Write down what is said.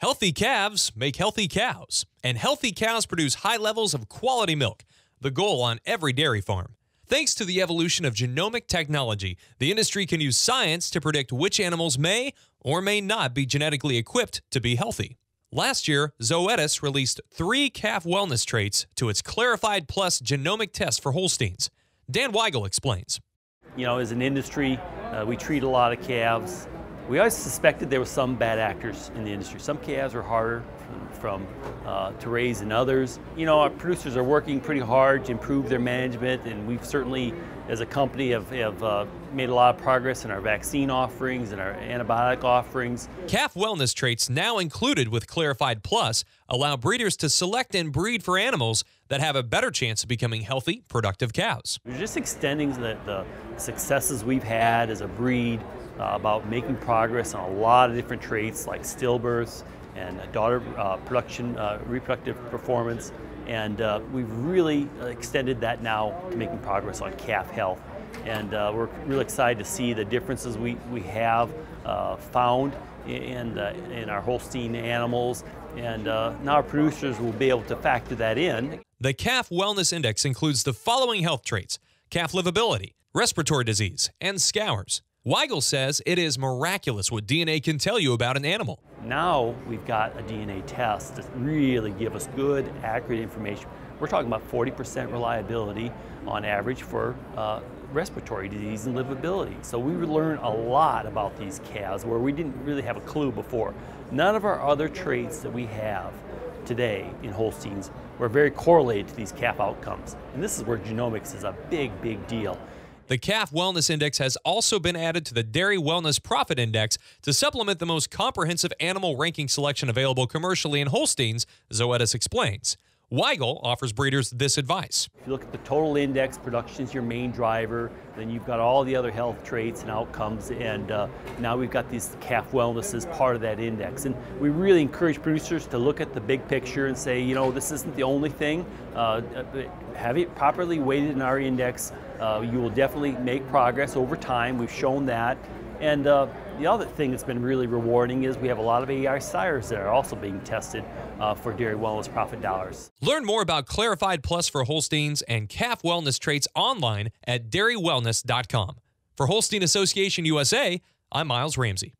Healthy calves make healthy cows, and healthy cows produce high levels of quality milk, the goal on every dairy farm. Thanks to the evolution of genomic technology, the industry can use science to predict which animals may or may not be genetically equipped to be healthy. Last year, Zoetis released three calf wellness traits to its Clarifide Plus genomic test for Holsteins. Dan Weigel explains. You know, as an industry, uh, we treat a lot of calves we always suspected there were some bad actors in the industry. Some calves are harder from, from uh, to raise than others. You know, our producers are working pretty hard to improve their management, and we've certainly, as a company, have, have uh, made a lot of progress in our vaccine offerings and our antibiotic offerings. Calf wellness traits now included with Clarifide Plus allow breeders to select and breed for animals that have a better chance of becoming healthy, productive cows. We're just extending the, the successes we've had as a breed uh, about making progress on a lot of different traits like stillbirths and daughter uh, production, uh, reproductive performance. And uh, we've really extended that now to making progress on calf health. And uh, we're really excited to see the differences we, we have uh, found in, in our Holstein animals. And now our producers will be able to factor that in. The Calf Wellness Index includes the following health traits calf livability, respiratory disease, and scours. Weigel says it is miraculous what DNA can tell you about an animal. Now we've got a DNA test that really give us good, accurate information. We're talking about 40% reliability on average for uh, respiratory disease and livability. So we learn a lot about these calves where we didn't really have a clue before. None of our other traits that we have today in Holsteins were very correlated to these calf outcomes. And this is where genomics is a big, big deal. The Calf Wellness Index has also been added to the Dairy Wellness Profit Index to supplement the most comprehensive animal ranking selection available commercially in Holsteins, Zoetis explains. Weigel offers breeders this advice. If you look at the total index, production is your main driver, then you've got all the other health traits and outcomes, and uh, now we've got these calf wellness as part of that index. And we really encourage producers to look at the big picture and say, you know, this isn't the only thing. Uh, have it properly weighted in our index. Uh, you will definitely make progress over time. We've shown that. And uh, the other thing that's been really rewarding is we have a lot of AI sires that are also being tested uh, for dairy wellness profit dollars. Learn more about Clarifide Plus for Holsteins and calf wellness traits online at dairywellness.com. For Holstein Association USA, I'm Miles Ramsey.